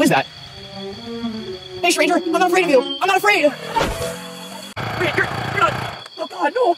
What is that? Hey, stranger, I'm not afraid of you. I'm not afraid. Wait, you're, you're not. Oh, God, no.